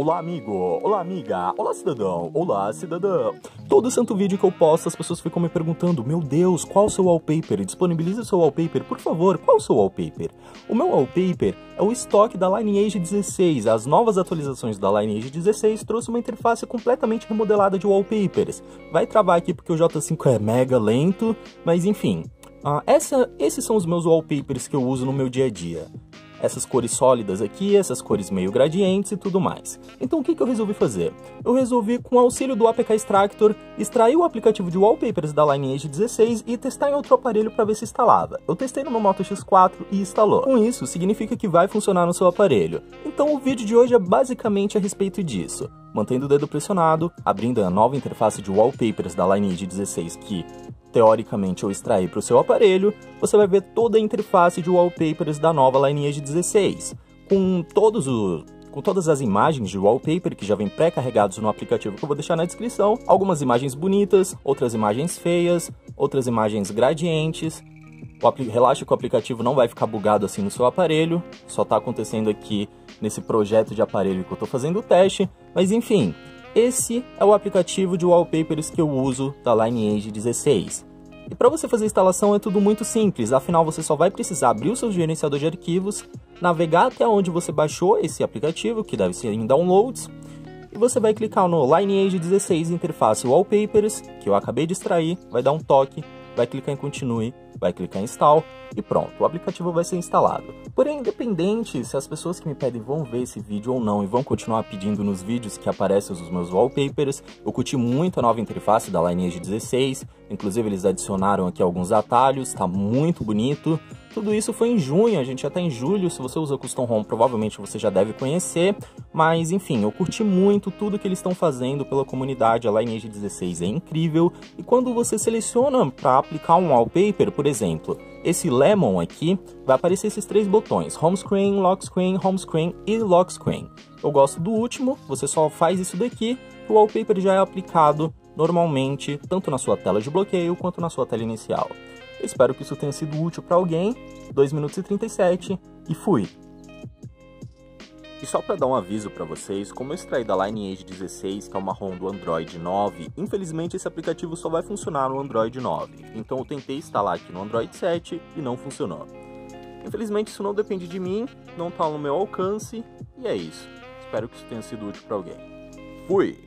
Olá, amigo! Olá, amiga! Olá, cidadão! Olá, cidadã! Todo santo vídeo que eu posto, as pessoas ficam me perguntando: Meu Deus, qual o seu wallpaper? Disponibiliza o seu wallpaper, por favor, qual o seu wallpaper? O meu wallpaper é o estoque da Lineage 16. As novas atualizações da Lineage 16 trouxe uma interface completamente remodelada de wallpapers. Vai travar aqui porque o J5 é mega lento, mas enfim. Uh, essa, esses são os meus wallpapers que eu uso no meu dia a dia essas cores sólidas aqui, essas cores meio gradientes e tudo mais. Então o que, que eu resolvi fazer? Eu resolvi, com o auxílio do APK Extractor, extrair o aplicativo de wallpapers da Lineage 16 e testar em outro aparelho para ver se instalava. Eu testei no meu Moto X4 e instalou. Com isso, significa que vai funcionar no seu aparelho. Então o vídeo de hoje é basicamente a respeito disso. Mantendo o dedo pressionado, abrindo a nova interface de wallpapers da Lineage 16 que teoricamente eu extrair para o seu aparelho, você vai ver toda a interface de wallpapers da nova Lineage 16, com todos os com todas as imagens de wallpaper que já vem pré-carregados no aplicativo que eu vou deixar na descrição, algumas imagens bonitas, outras imagens feias, outras imagens gradientes. Relaxa que o aplicativo não vai ficar bugado assim no seu aparelho, só está acontecendo aqui nesse projeto de aparelho que eu estou fazendo o teste, mas enfim, esse é o aplicativo de wallpapers que eu uso da Lineage 16. E para você fazer a instalação é tudo muito simples, afinal você só vai precisar abrir o seu gerenciador de arquivos, navegar até onde você baixou esse aplicativo, que deve ser em downloads, e você vai clicar no Lineage 16 Interface Wallpapers, que eu acabei de extrair, vai dar um toque, vai clicar em Continue, vai clicar em Install e pronto, o aplicativo vai ser instalado. Porém, independente se as pessoas que me pedem vão ver esse vídeo ou não e vão continuar pedindo nos vídeos que aparecem os meus wallpapers, eu curti muito a nova interface da Lineage 16, inclusive eles adicionaram aqui alguns atalhos, tá muito bonito. Tudo isso foi em junho, a gente já tá em julho, se você usa Custom Home provavelmente você já deve conhecer, mas enfim, eu curti muito tudo que eles estão fazendo pela comunidade, a Lineage 16 é incrível, e quando você seleciona para aplicar um wallpaper, por exemplo, esse Lemon aqui, vai aparecer esses três botões, Home Screen, Lock Screen, Home Screen e Lock Screen. Eu gosto do último, você só faz isso daqui, o wallpaper já é aplicado normalmente, tanto na sua tela de bloqueio quanto na sua tela inicial. Eu espero que isso tenha sido útil para alguém. 2 minutos e 37 e fui. E só para dar um aviso para vocês, como eu extraí da Lineage 16, que é uma ROM do Android 9, infelizmente esse aplicativo só vai funcionar no Android 9. Então eu tentei instalar aqui no Android 7 e não funcionou. Infelizmente isso não depende de mim, não está no meu alcance, e é isso. Espero que isso tenha sido útil para alguém. Fui!